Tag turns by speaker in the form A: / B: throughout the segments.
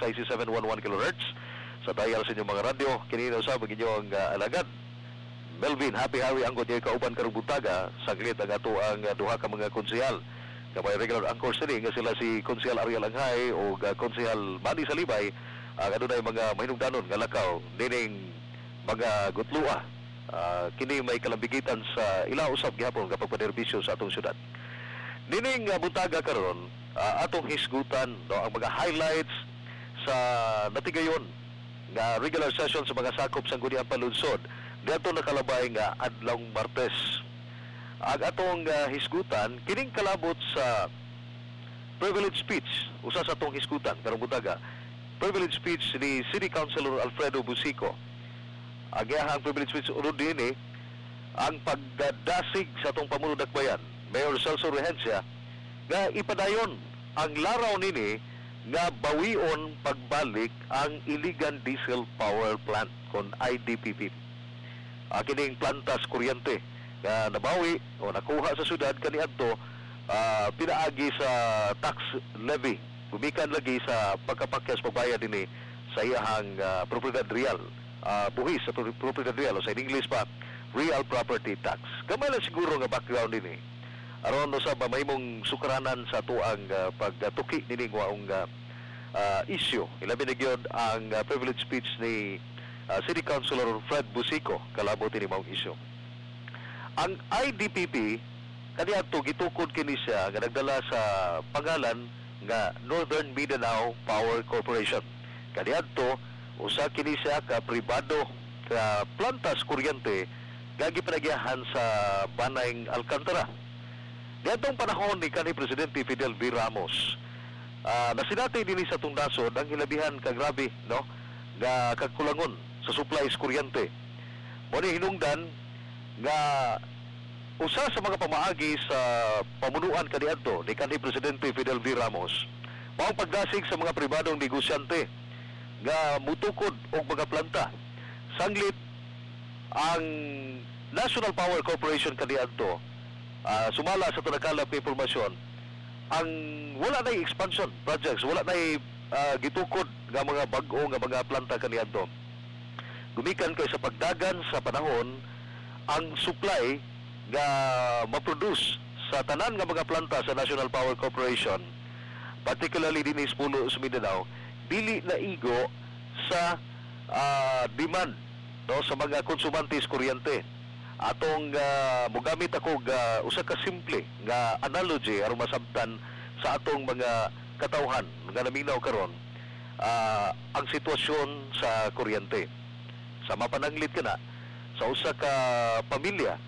A: sa IC 711 kHz sa dial sa inyong mga radyo. Kinino sa ang inyong uh, alagad. Melvin, happy hawi ang niya kauban karong buntaga. Saglit ang ato ang uh, duha ka mga konsehal. Kapay regular anchor sini nga sila si Konsehal Ariel Anghay o uh, Konsehal Manny Salibay ang adunay mga mahinungdanon nga lakaw dining mga gutlua. Ah, kini may kalambigitan sa ila usab gihapon kapag paderbisyo sa atong syudad. Dining uh, buntaga karon ah, atong hisgutan no ang mga highlights sa natigayon nga regular session sa mga sakop sa Guniang Palunsod dito nakalabay nga adlong Martes. Ang atong ah, hisgutan kining kalabot sa privilege speech usa sa atong hisgutan karong buntaga privilege speech ni City Councilor Alfredo Busico. Agihang privilege speech unod din eh, ang pagdadasig sa atong pamuno dakbayan Mayor Celso Rehencia nga ipadayon ang laraw nini nga bawion pagbalik ang Iligan Diesel Power Plant kon IDPP. Uh, kining plantas kuryente nga nabawi o nakuha sa syudad kaniadto ah, pinaagi sa tax levy. Gumikan lagi sa pagkapakyas pagbayad dinhi sa iyahang ah, propriedad real. Ah, buhis sa pro- propriedad real o sa in English pa real property tax. Gamay lang siguro nga background dinhi aron no sa mahimong sukaranan sa tuang uh, pagtuki nini waong uh, uh, issue ilabi na gyud ang uh, privilege speech ni ah, City Councilor Fred Busico kalabot ni maong issue ang IDPP kaniadto gitukod kini siya nga nagdala sa pangalan nga Northern Mindanao Power Corporation. Kaniadto usa kini siya ka pribado ka plantas kuryente nga gipanagyahan sa Banayng Alcantara. Diadtong panahon ni kanhi presidente Fidel V. Ramos. Ah, nasinati dinhi sa nasod ang hilabihan ka grabe no nga kagkulangon sa supplies kuryente. Mo ni hinungdan nga usa sa mga pamaagi sa pamunuan kaniadto ni kanhi presidente Fidel V. Ramos mao pagdasig sa mga pribadong negosyante nga mutukod og mga planta sanglit ang National Power Corporation kaniadto ah, sumala sa tanakalap nga impormasyon ang wala na expansion projects wala na gitukod nga mga bag-o nga mga planta kaniadto. Gumikan kay sa pagdagan sa panahon ang supply nga maproduce sa tanan nga mga planta sa National Power Corporation particularly din sa Pulo sa Mindanao dili na igo sa ah, demand no sa mga konsumantes kuryente atong ah, mogamit ako ga usa ka simple nga analogy aron masabtan sa atong mga katawhan nga naminaw karon ah, ang sitwasyon sa kuryente. Sa mapananglit ka na sa usa ka pamilya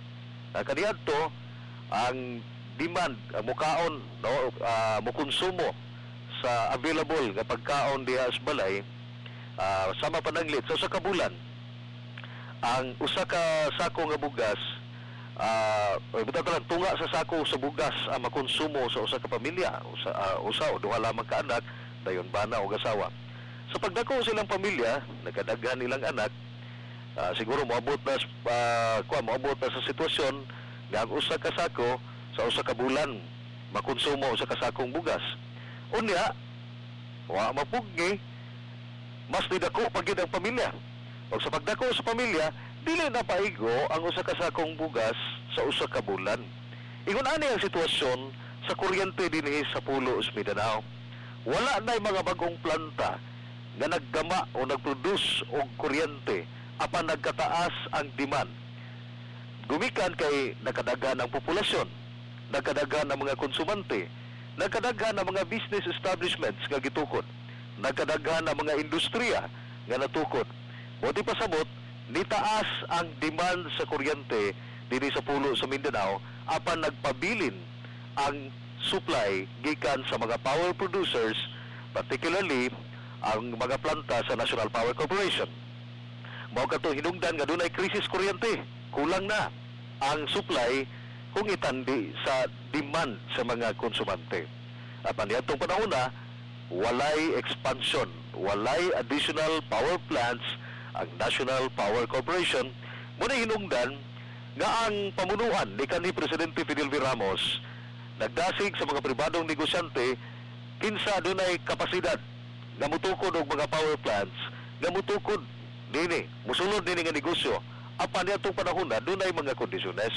A: uh, kaniadto ang demand ang mukaon no uh, mukonsumo sa available nga pagkaon diha sa balay ah, sa mapananglit sa usa ka bulan ang usa ka sako nga bugas uh, lang tunga sa sako sa bugas ang makonsumo sa usa ka pamilya usa ah, usa o duha lamang ka anak dayon bana o asawa sa pagdako silang pamilya nagkadaghan nilang anak Ah, siguro moabot na uh, kuha moabot na sa sitwasyon nga ang usa ka sako sa usa ka bulan makonsumo sa kasakong bugas. Unya, wa mapugni mas nidako pag yun ang pamilya. Pag sa pagdako sa pamilya, dili na paigo ang usa ka sakong bugas sa usa ka bulan. Ingon ani ang sitwasyon sa kuryente dinhi sa Pulo sa Mindanao. Wala na mga bagong planta nga naggama o nagproduce og kuryente apan nagkataas ang demand. Gumikan kay nakadagan ang populasyon, nakadagan ang mga konsumante, nakadagan ang mga business establishments nga gitukod, nakadagan ang mga industriya nga natukod. Buti pasabot, nitaas ang demand sa kuryente dinhi sa pulo sa Mindanao apan nagpabilin ang supply gikan sa mga power producers particularly ang mga planta sa National Power Corporation. Mao kato hinungdan nga dunay krisis kuryente. Kulang na ang supply kung itandi sa demand sa mga konsumante. At niadtong panahon na walay expansion walay additional power plants ang National Power Corporation muna hinungdan nga ang pamunuan ni kanhi presidente Fidel V. Ramos nagdasig sa mga pribadong negosyante kinsa dunay kapasidad nga mutukod og mga power plants nga mutukod dini musulod dini nga negosyo apan niadtong panahon na dunay mga kondisyones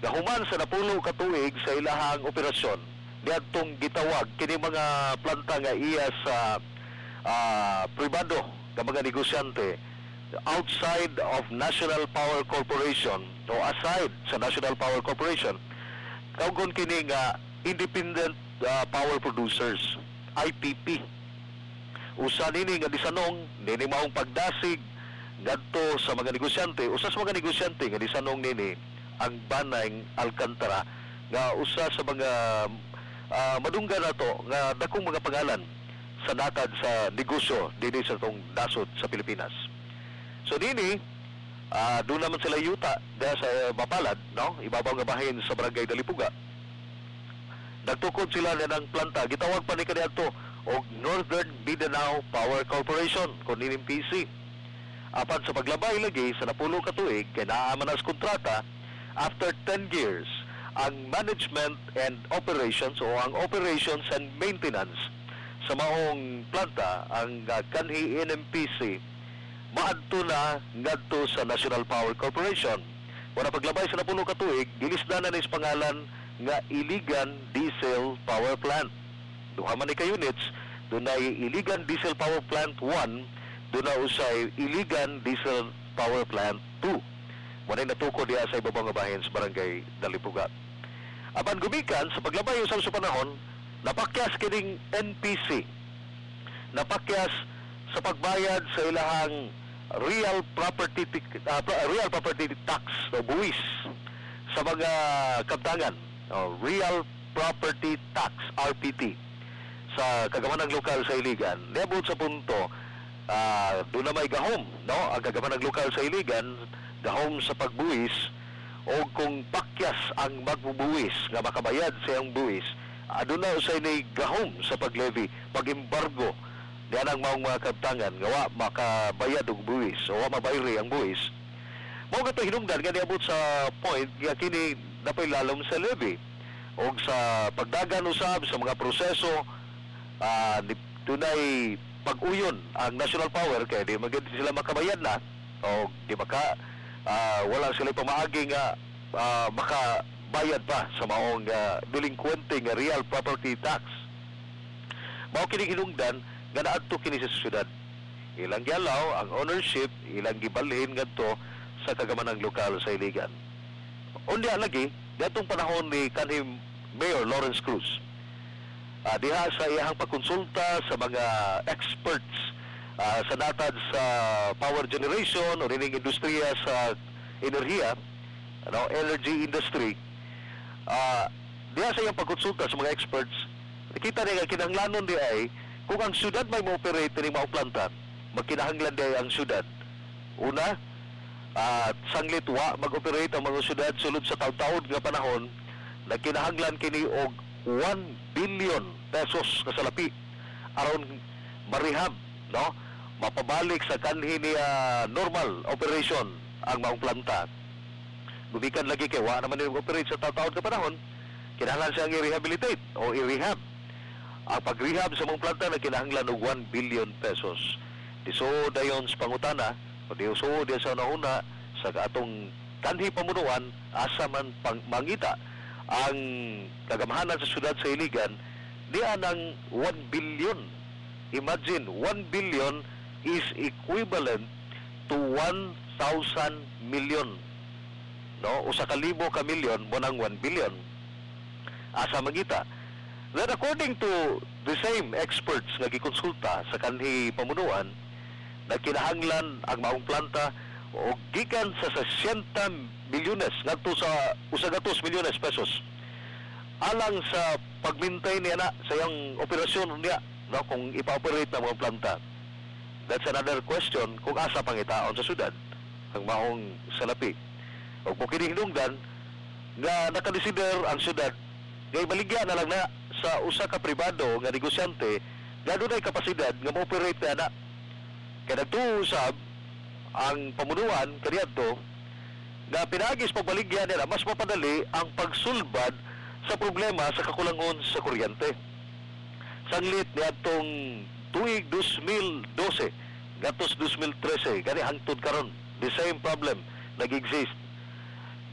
A: nga human sa napulo ka tuig sa ilahang operasyon niadtong gitawag kini mga planta nga iya sa ah, pribado nga mga negosyante outside of National Power Corporation o aside sa National Power Corporation kaugon kini nga independent ah, power producers IPP usa nini nga disanong nini maong pagdasig ngadto sa mga negosyante. Usa sa mga negosyante nga disanong nini ang banayng Alcantara nga usa sa mga ah, madunggan nato nga dakong mga pangalan sa natad sa negosyo dinhi sa tong dasod sa Pilipinas. So nini ah doon naman sila yuta dahil sa eh, Mapalad, no? Ibabaw nga bahin sa Barangay Dalipuga. Nagtukod sila na ng planta. Gitawag pa ni kaniadto og Northern Mindanao Power Corporation, kung nining PC. Apan sa paglabay lagi sa napulo ka tuig, kay naaman as kontrata, after 10 years, ang management and operations o ang operations and maintenance sa maong planta, ang kanhi NMPC, maadto na ngadto sa National Power Corporation. Wala paglabay sa napuno ka tuig, gilisda na nis pangalan nga Iligan Diesel Power Plant. Duha man ka units, dunay Iligan Diesel Power Plant 1, duna usay Iligan Diesel Power Plant 2. Muna natuko diya sa ibabang bahin sa barangay Dalipuga. Apan gumikan sa paglabay usab sa panahon, napakyas kining NPC. Napakyas sa pagbayad sa ilahang real property pro- real property tax o buwis sa mga kabtangan o real property tax RPT sa kagamanang lokal sa Iligan niabot sa punto ah doon na may gahom no ang kagamanang lokal sa Iligan gahom sa pagbuwis o kung pakyas ang magbubuwis nga makabayad sa iyang buwis aduna na usay ni gahom sa paglevy pag-embargo diyan ang maong mga kabtangan nga wa makabayad og buwis o wa mabayri ang buwis. Mao nga to hinungdan nga niabot sa point nga kini napay lalom sa levy o sa pagdagan usab sa mga proseso ni tunay pag-uyon ang national power kay di magid sila makabayad na o di maka ah, wala sila pamaagi nga ah, makabayad pa sa maong uh, delinquente nga real property tax mao kini hinungdan nga naadto kini sa syudad ilang gialaw ang ownership ilang gibalhin ngadto sa kagamanang lokal sa Iligan unya lagi gatong panahon ni kanhim Mayor Lawrence Cruz Ah, diha sa iyang pagkonsulta sa mga experts ah, sa natad sa power generation o rining industriya sa enerhiya, ano, energy industry. Ah, diha sa iyang pagkonsulta sa mga experts, nakita niya nga kinahanglanon di ay kung ang syudad may mo-operate ni mao planta, magkinahanglan di ang syudad. Una, at sanglit wa mag-operate ang mga syudad sulod sa taon-taon nga panahon na kinahanglan kini og 1 billion pesos nga salapi aron marehab no mapabalik sa kanhi niya normal operation ang maong planta gumikan lagi kay wa naman nila operate sa taon ka panahon kinahanglan siyang i-rehabilitate o i-rehab ang pag-rehab sa mong planta na kinahanglan og 1 billion pesos diso dayon sa pangutana o diso diya sa nauna sa atong kanhi pamunuan asa man pang, mangita ang kagamahanan sa syudad sa Iligan diyan ang 1 billion. Imagine, 1 billion is equivalent to 1,000 million. No? Usa ka libo ka milyon mo ng 1 billion. Asa magita. Then according to the same experts nga gikonsulta sa kanhi pamunuan, na kinahanglan ang maong planta o gikan sa 60 milyones ngadto sa usagatos milyones pesos alang sa pagmintay niya na sa iyang operasyon niya no kung ipa-operate na mga planta that's another question kung asa pangitaon sa syudad ang maong salapi o kung kinihinungdan nga nakadesider ang syudad. Nga ibaligya na lang na sa usa ka pribado nga negosyante nga dunay kapasidad nga mo-operate na na kaya nagtuusab ang pamunuan kaniadto na pinagis pagbaligyan nila mas mapadali ang pagsulbad sa problema sa kakulangon sa kuryente. Sanglit niadtong tuig 2012 gatos 2013 gani hangtod karon the same problem nag-exist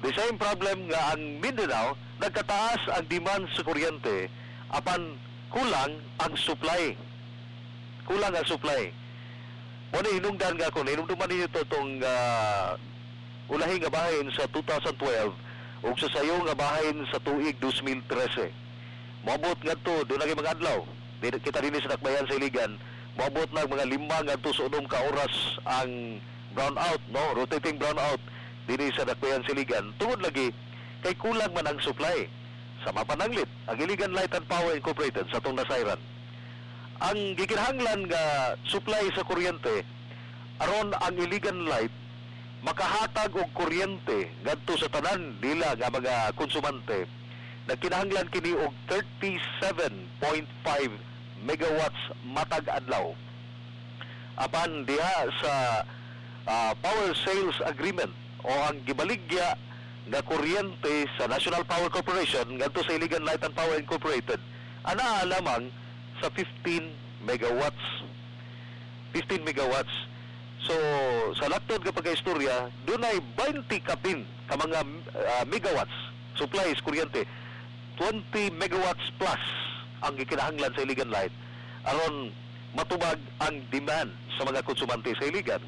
A: the same problem nga ang Mindanao nagkataas ang demand sa kuryente apan kulang ang supply kulang ang supply Muna hinungdan nga ako, hinungduman ninyo ito itong uh, ulahi nga bahin sa 2012 ug sa sayo nga bahin sa tuig 2013. Moabot nga to, doon lagi mga adlaw. Kita din sa takbayan sa Iligan, moabot na mga lima nga to sa unom ka oras ang brownout, no? Rotating brownout din sa takbayan sa Iligan. Tungod lagi, kay kulang man ang supply. Sa mapananglit, ang Iligan Light and Power Incorporated sa itong nasayran ang gikinahanglan nga supply sa kuryente aron ang Iligan Light makahatag og kuryente ngadto sa tanan nila nga mga konsumante nagkinahanglan kini og 37.5 megawatts matag adlaw apan diha sa ah, power sales agreement o ang gibaligya nga kuryente sa National Power Corporation ngadto sa Iligan Light and Power Incorporated ana lamang sa 15 megawatts. 15 megawatts. So sa laktod nga pagkaistorya dunay 20 kapin ka mga ah, megawatts supplies kuryente. 20 megawatts plus ang gikinahanglan sa Iligan Light. Aron matubag ang demand sa mga konsumante sa Iligan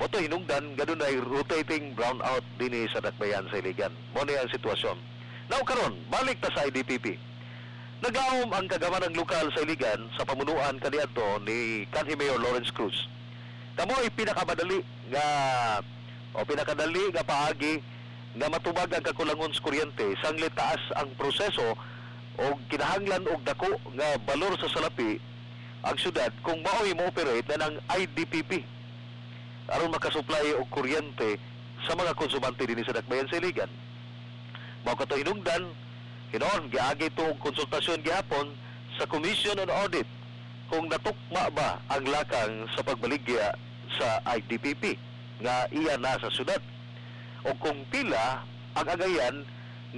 A: Moto hinungdan gadun ay rotating brownout dinhi sa Dakbayan sa Iligan. Mo ni ang sitwasyon. Now karon, balik ta sa IDPP. Nagaom ang kagamanang lokal sa Iligan sa pamunuan kaniadto ni Kanhi Mayor Lawrence Cruz. Kamo ay pinakamadali nga o pinakadali nga paagi nga matubag ang kakulangon sa kuryente sanglit taas ang proseso o kinahanglan og dako nga balor sa salapi ang syudad kung mao'y mo-operate na ng IDPP aron makasupply og kuryente sa mga konsumante dinhi sa Dakbayan sa Iligan. Mao kato hinungdan. Hinon giagi to og konsultasyon gihapon sa Commission on Audit kung natukma ba ang lakang sa pagbaligya sa IDPP nga iya na sa syudad. O kung pila ang agayan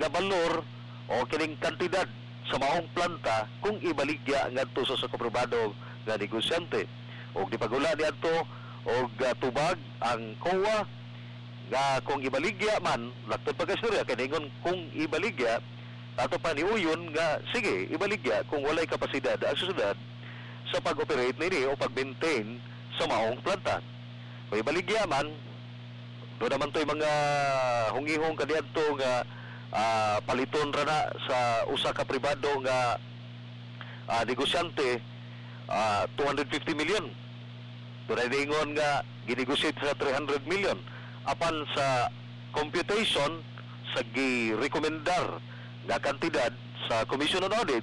A: nga balor o kining kantidad sa maong planta kung ibaligya ngadto sa sakoprobado nga negosyante. O di pagula niadto uh, tubag ang COA nga kung ibaligya man laktod pagkastorya kaningon kung ibaligya ato pa ni Uyon nga sige ibaligya kung walay kapasidad ang susunod sa pag-operate nini o pag-maintain sa maong planta. Kung ibaligya man do naman to'y mga hungihong kadiadto nga ah, paliton ra na sa usa ka pribado nga ah, negosyante ah, 250 million Tunay ningon nga ginegosyate sa 300 million apan sa computation sa gi-rekomendar nga kantidad sa Commission on Audit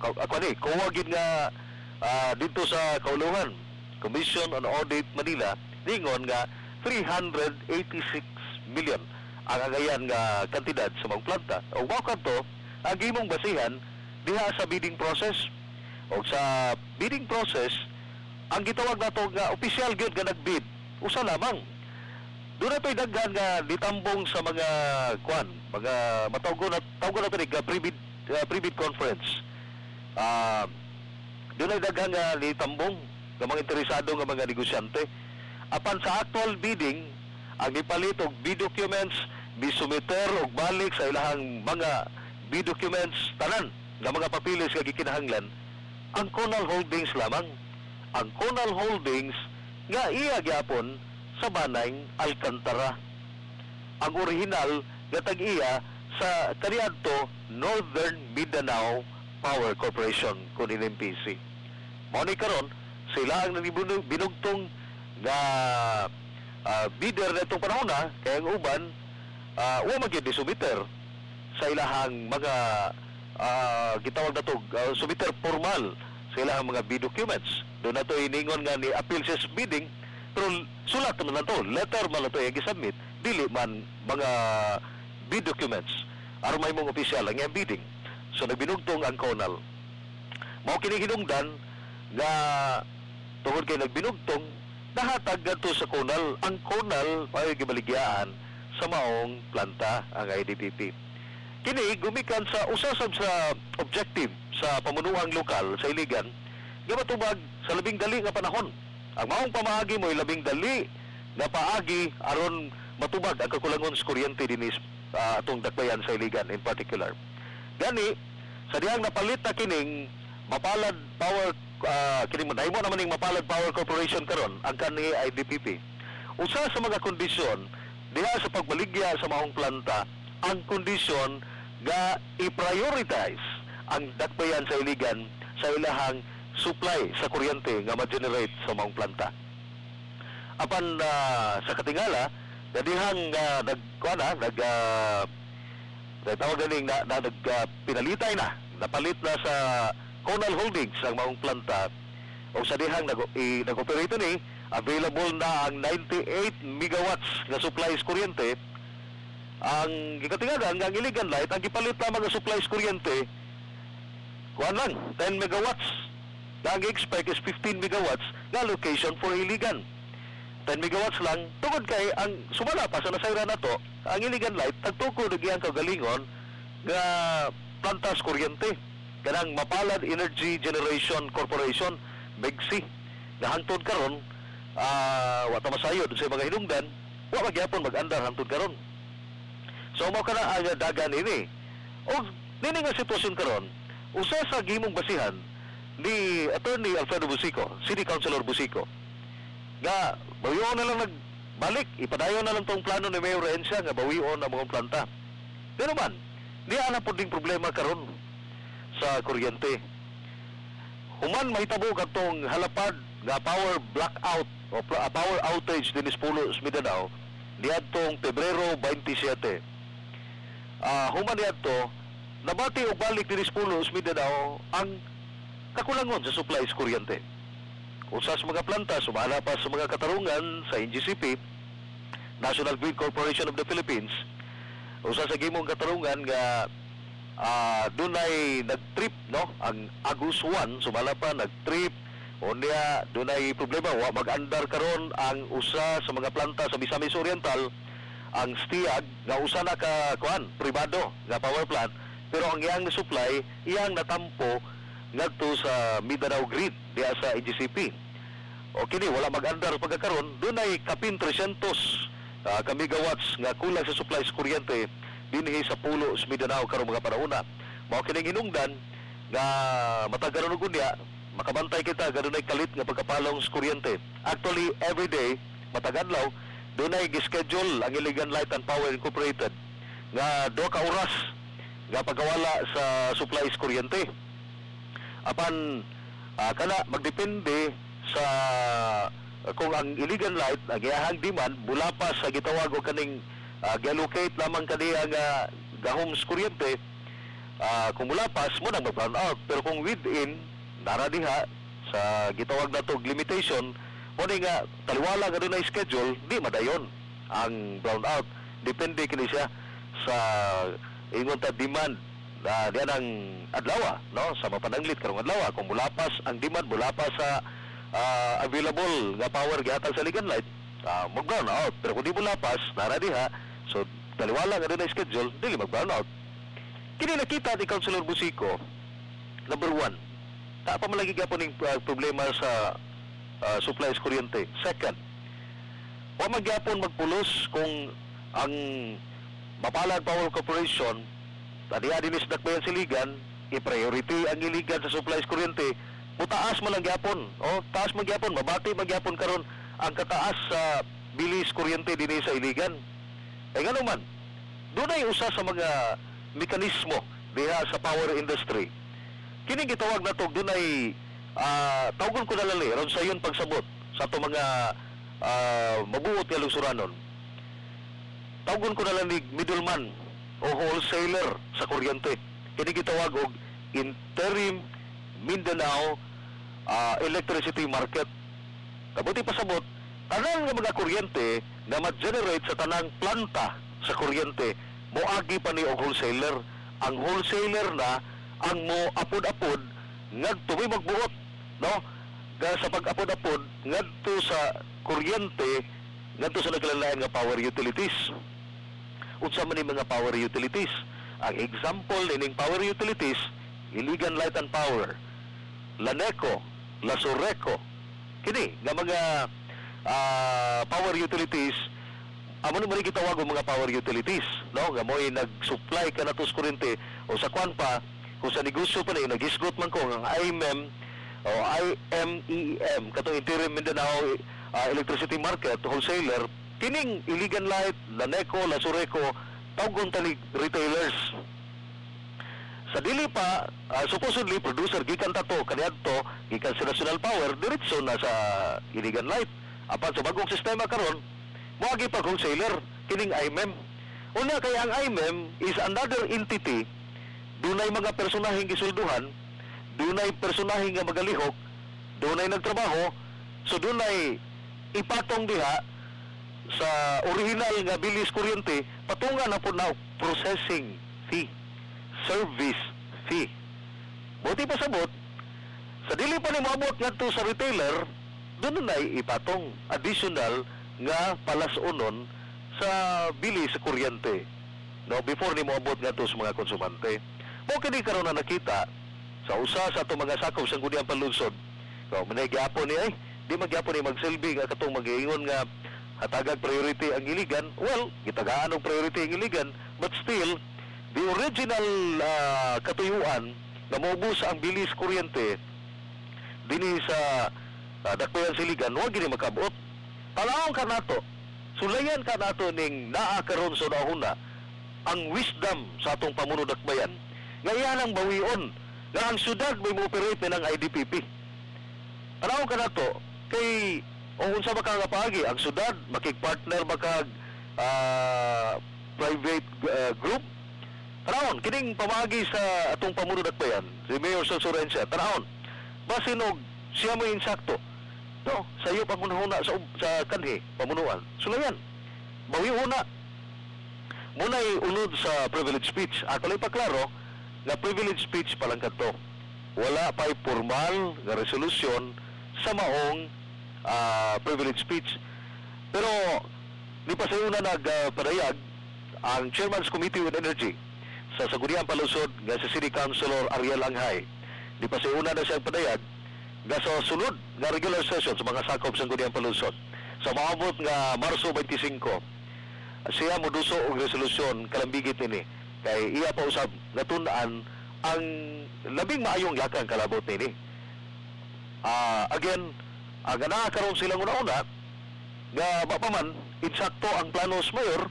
A: ako ni kuwagin nga ah, dito sa kauluhan Commission on Audit Manila ningon nga 386 million ang agayan nga kantidad sa mga planta. O mao kadto ang gimong basihan diha sa bidding process. O sa bidding process ang gitawag nato nga official gyud nga nagbid usa lamang. Doon na daghan nga ditambong sa mga kwan mga matawgo na tawgo na nga pre-bid uh, conference. Ah doon ay daghan nga ditambong nga mga interesado nga mga negosyante. Apan sa actual bidding ang ipalit og bid documents bisumiter og balik sa ilahang mga bid documents tanan nga mga papilis nga gikinahanglan ang Conal Holdings lamang ang Conal Holdings nga iya gyapon sa Banay Alcantara. Ang original nga tag-iya sa kaniadto Northern Mindanao Power Corporation kun NMPC. Mao ni karon sila ang binugtong nga ah, bidder na itong panahon na kaya ang uban uh, wa magyud ni sumiter sa ilahang mga ah, gitawag na to ah, sumiter formal sa ilahang mga bid documents. Doon na to iningon nga ni appeal sa bidding pero sulat naman na to, letter man na to yung gisubmit, dili man mga bid documents aron may mong opisyal ang iyang bidding. So nagbinugtong ang Conal. Mao kini hinungdan nga tungod kay nagbinugtong nahatag gadto sa Conal. Ang Conal ay gibaligyaan sa maong planta ang IDPP. Kini gumikan sa usa sab sa objective sa pamunuang lokal sa Iligan nga matubag sa labing dali nga panahon. Ang maong pamaagi mo labing dali nga paagi aron matubag ang kakulangon sa kuryente dinis ah, atong dakbayan sa Iligan in particular. Gani sa dihang napalit na kining mapalad power uh, kining nahimo naman ning mapalad power corporation karon ang kani IDPP. Usa sa mga kondisyon diha sa pagbaligya sa maong planta ang kondisyon nga i-prioritize ang dakbayan sa Iligan sa ilahang supply sa kuryente nga ma-generate sa maong planta. Apan ah, sa katingala, gadihang uh, nag kuana, nag uh, tawag ganing na, na nag ah, pinalitay na, napalit na sa Conal Holdings ang maong planta. O sa dihang nag, i, nag-operate ni available na ang 98 megawatts nga supplies kuryente. Ang gikatingagan nga ang iligan light ang gipalit na mga supplies kuryente kuan lang 10 megawatts na ang expect is 15 megawatts nga location for iligan 10 megawatts lang tungod kay ang sumala pa sa nasayra na to ang iligan light tagtuko nagyan kagalingon nga plantas kuryente. Kanang Mapalad Energy Generation Corporation MEGSI nga hangtod karon ah wa ta masayod sa mga hinungdan wa magyapon mag-andar hangtod karon. So mao kana ang dagan ini. O nini nga sitwasyon karon usa sa gimong basihan ni Attorney Alfredo Busico, City Councilor Busico, nga bawion na lang nagbalik, ipadayon na lang tong plano ni Mayor Ensya nga bawion ang mga planta. Pero man, di ana po ding problema karon sa kuryente. Human mahitabo katong halapad nga power blackout o ah, power outage din Pulo Mindanao niadtong Pebrero 27. Ah, human niadto nabati og balik din Pulo Mindanao ang kakulangon sa supply sa kuryente. Usa sa mga planta sumala pa sa mga katarungan sa NGCP, National Grid Corporation of the Philippines, usa sa gimong katarungan nga ah dunay nag-trip no? Ang Agus 1 sumala pa nag-trip. Unya dunay problema wa mag-andar karon ang usa sa mga planta sa Misamis Oriental ang Stiag nga usa na ka kuan pribado nga power plant. Pero ang iyang supply iyang natampo ngadto sa Mindanao Grid diya sa EGCP. O kini wala mag-andar pagkakaron, dunay kapin 300 ah, ka megawatts nga kulang sa supply sa kuryente dinhi sa pulo sa Mindanao karong mga panahona. Mao kining hinungdan nga matagaron og unya makabantay kita gadunay kalit nga pagkapalong sa kuryente. Actually every day matagadlaw dunay gischedule ang Iligan Light and Power Incorporated nga duha ka oras nga pagkawala sa supply sa kuryente apan ah, kana magdepende sa ah, kung ang illegal light ang iyahang demand mula pa sa gitawag og kaning uh, locate lamang kaniya nga gahom sa kuryente ah, kung mula pas mo nang mag-brown out. Pero kung within nara diha sa gitawag na to limitation mo nga taliwala nga dunay schedule di madayon ang brown out. Depende kini siya sa ingon ta demand uh, diyan ang adlaw no? Sa mapananglit karong adlaw kung mulapas ang demand mulapas sa ah, available nga power gihatag sa Ligan Light uh, mag brown out. Pero kung di mulapas nara diha so taliwala nga dunay schedule dili mag brown out. Kini nakita ni Councilor Busico number one ta pa malagi gyapon ning uh, problema sa uh, supply sa kuryente. Second wa magyapon magpulos kung ang Mapalad Power Corporation tadiya dinis dakbayan siligan i-priority ang iligan sa supply sa kuryente. Mutaas man lang gyapon oh taas man gyapon mabati man gyapon karon ang kataas sa bilis kuryente dinhi sa iligan. Ay ngano man dunay usa sa mga mekanismo diha sa power industry. Kini gitawag na to dunay ah tawgon ko na lali ron sa yun pagsabot sa ato mga ah, mabuot nga lungsuranon. Tawgon ko na middleman o wholesaler sa kuryente. Kini gitawag og interim Mindanao ah, electricity market. Kabuti pasabot tanan nga mga kuryente nga ma-generate sa tanang planta sa kuryente moagi pa ni og wholesaler. Ang wholesaler na ang mo apod-apod ngadto magbuot no? Ga sa pag-apod-apod ngadto sa kuryente ngadto sa nagkalain nga power utilities unsa man mga power utilities ang example ining power utilities Iligan Light and Power Laneco Lasoreco. Kini nga mga ah, power utilities amo naman gitawag mga power utilities no nga mo'y nag-supply ka natos kuryente o sa kwan pa kung sa negosyo pa na nagisgot man ko ang IMEM o IMEM katong Interim Mindanao ah, Electricity Market wholesaler kining Iligan Light, Laneco, Lasoreco tawgon tanig retailers. Sa dili pa ah, supposedly producer gikan tato kaniadto gikan sa National Power diretso na sa Iligan Light apan sa bagong sistema karon moagi pa wholesaler kining IMEM una kay ang IMEM is another entity. Dunay mga personaheng gisulduhan dunay personaheng nga magalihok dunay nagtrabaho so dunay ipatong diha sa original nga bilis kuryente patunga na po na processing fee service fee. Buti pa sabot, sa dili pa ni moabot ngadto sa retailer, doon na ipatong additional nga palasunon sa bili sa kuryente. No, before ni moabot ngadto sa mga konsumante. Mo kini karon na nakita sa usa sa ato mga sakop sa gudiyang panlunsod. So, manay gyapon ni ay di magyapon ni magsilbi nga katong magiingon nga hatagag priority ang iligan. Well, gitagaan og priority ang iligan, but still the original ah, katuyuan na maubos ang bilis kuryente dinhi sa uh, Dakbayan Siligan wa gini makabot talawon ka nato sulayan ka nato ning naa karon sa nauna ang wisdom sa atong pamuno dakbayan nga iyan ang bawion nga ang syudad may mo-operate ng IDPP talawon ka nato kay o unsa ba ka ang syudad makig-partner ba kag ah, private ah, group Tanawon, kining pamagi sa atong pamunudak pa yan, si Mayor Sosorencia, tanawon, basin og siya mo insakto. No, sayo pang hunahuna sa, ub- sa kanhi, pamunuan. Sulayan, bawi una. Muna'y unod sa privilege speech. Ako lang paklaro, na privilege speech pa lang kadto. Wala pa'y formal nga resolusyon sa maong ah, privilege speech. Pero, di pa sa una nagpadayag ang Chairman's Committee with Energy sa Saguniang Palusod nga si City Councilor Ariel Anghay. Di pa una na siyang padayag nga sa sunod nga regular session sa mga sakop sa Saguniang Palusod. Sa maabot nga Marso 25, siya moduso og resolusyon kalambigit nini kay iya pa usab natun-an ang labing maayong lakang kalabot nini. Ah, again, aga na silang una-una nga mapaman insakto ang planos mayor.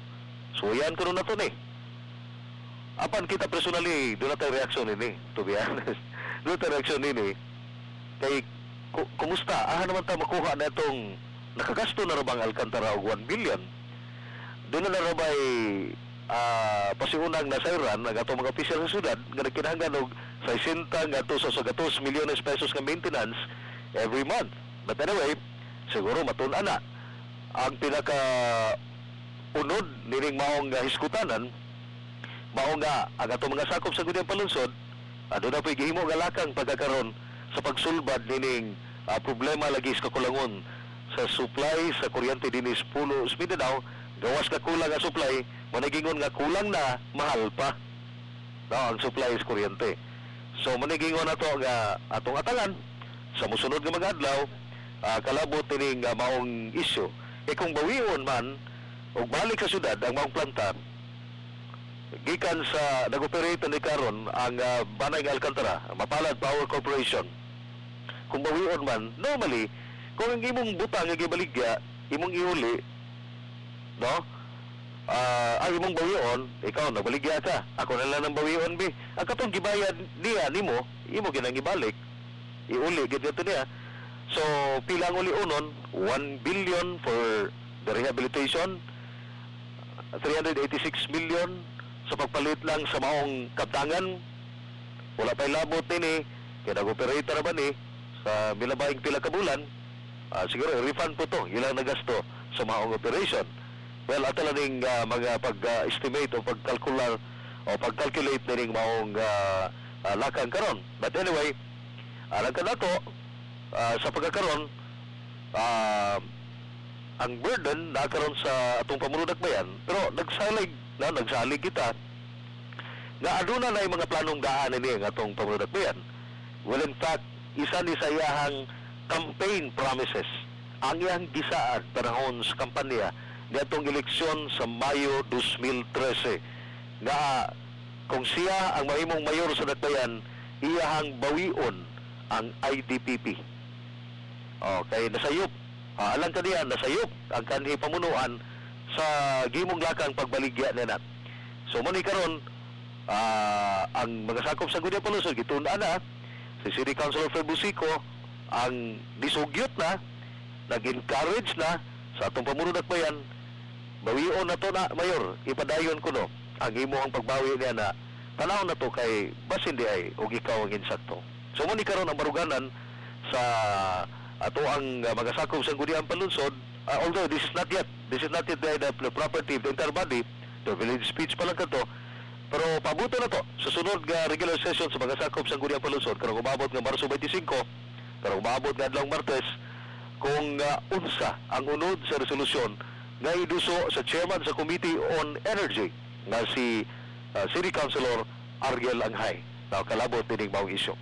A: So yan karon na to ni. Apan kita personally doon natin reaksyon nini to be honest. Doon natin reaksyon nini kay ku- kumusta? Aha naman ta makuha na itong nakagasto na rabang Alcantara og 1 billion doon na rabay ah pasiunang nasayran ng atong mga opisyal sa syudad nga nagkinahanglan og 60 nga to sa sagatos milyones pesos nga maintenance every month but anyway siguro matun na. Ang pinaka unod nining maong nga hiskutanan mao nga ang ato mga sakop sa gudang palunsod ano na po'y gihimo nga lakang pagkakaroon sa pagsulbad nining ah, problema lagi sa kakulangon sa supply sa kuryente dinis pulo Mindanao. Gawas ka kulang nga supply manigingon nga kulang na mahal pa. No, ang supply sa kuryente. So manigingon nato nga atong atangan sa musunod nga mga adlaw ah, kalabot nining nga maong isyu e kung bawion man og balik sa syudad ang maong planta gikan sa nag-operate ni karon ang uh, Banay Alcantara, Mapalad Power Corporation. Kung bawion man, normally, kung ang imong butang nga gibaligya, imong iuli, no? Ah, ang imong bawion, ikaw nagbaligya ka. Ako na lang ang bawion bi. Ang katong gibayad niya nimo, imo ginang ibalik. Iuli gid niya. So, pila ang uli unon? 1 billion for the rehabilitation, 386 million sa pagpalit lang sa maong kaptangan. Wala pa'y labot nini. Kaya nag-operate na ba ni sa milabayang pila ka bulan. Ah, siguro, refund po to. Ilang nagasto sa maong operation. Well, ato lang ning ah, mga pag-estimate o pagkalkular o pag-calculate na ning maong ah, ah, lakang karon. But anyway, alam ka na to, ah, sa pagkakaroon, ah, ang burden nakaroon sa atong pamunudak bayan pero nagsalig na nagsalig kita nga aduna na mga planong daan ini ang atong pamunudak bayan. Well in fact isa ni sa iyahang campaign promises ang iyang gisaad panahon sa kampanya niadtong eleksyon sa Mayo 2013 nga kung siya ang mahimong mayor sa Dakbayan iyahang bawion ang IDPP okay nasayop. Ah, alang kaniya nasayop ang kanhi pamunuan sa gimong lakang pagbaligya nila so mo ni karon ah, ang mga sakop sa Gudya Palusod gitun-an na. Si City Councilor Fred ang disugyot na nag-encourage na sa atong pamunuan bayan bawion na to na mayor ipadayon ko no ang imo ang pagbawi niya na tanaw na to kay basin di ay og ikaw ang insakto. So mo ni karon ang baruganan sa ato ang uh, mga sakop sa Gudyan Palunsod. Uh, although this is not yet this is not yet the, the, the property of the entire body the village speech pa lang kato pero pabuto na to sa sunod nga regular session sa mga sakop sa Gudyan Palunsod. Karong umabot nga Marso 25 karong umabot nga adlong Martes kung uh, unsa ang unod sa resolusyon nga iduso sa chairman sa Committee on Energy nga si uh, City Councilor Ariel Anghay. Na kalabot dining maong isyu.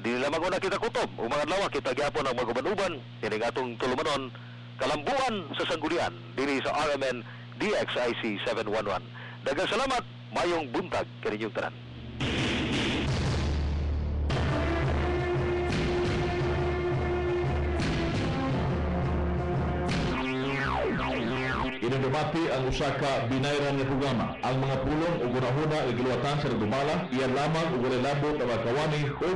A: Di nila maguna kita kutob, o mga lawa kita gyapon ang maguban-uban, kining atong tulumanon, kalambuan sa sanggunian, diri sa RMN DXIC 711. Dagang salamat, mayong buntag kaninyong tanan.
B: Inadumati ang usa ka binayran programa. Ang mga pulong ug gunahuna nga giluwatan sa nagdumala, iyan lamang ug labot ang mga kawani o